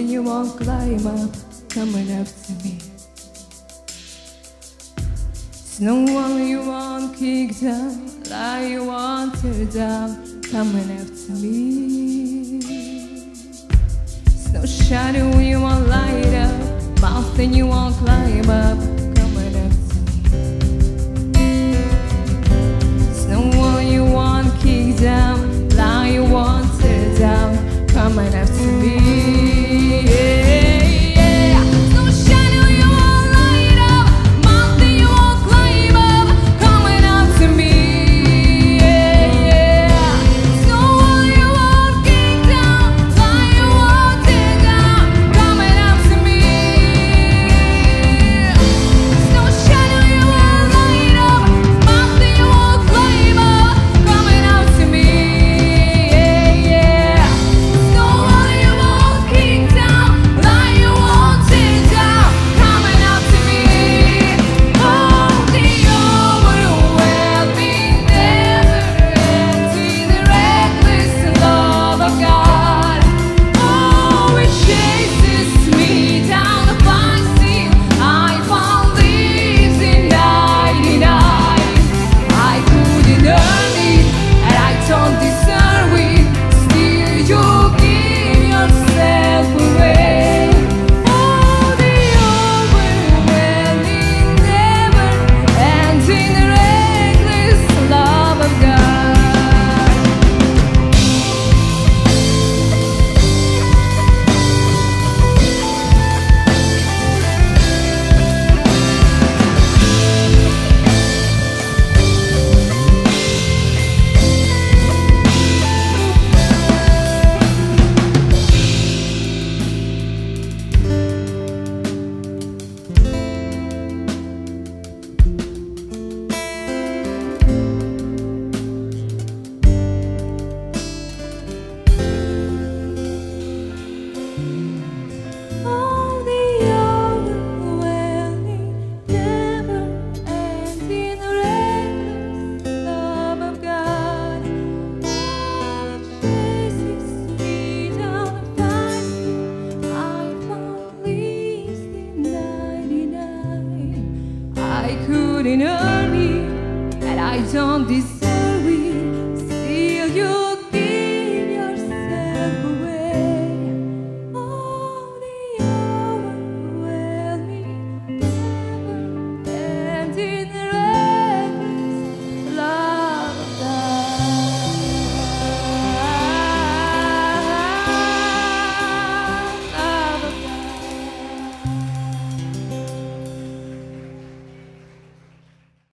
mountain you won't climb up, coming up to me. It's no one you won't kick down, lie you won't tear down, coming up to me. It's no shadow you won't light up, mountain you won't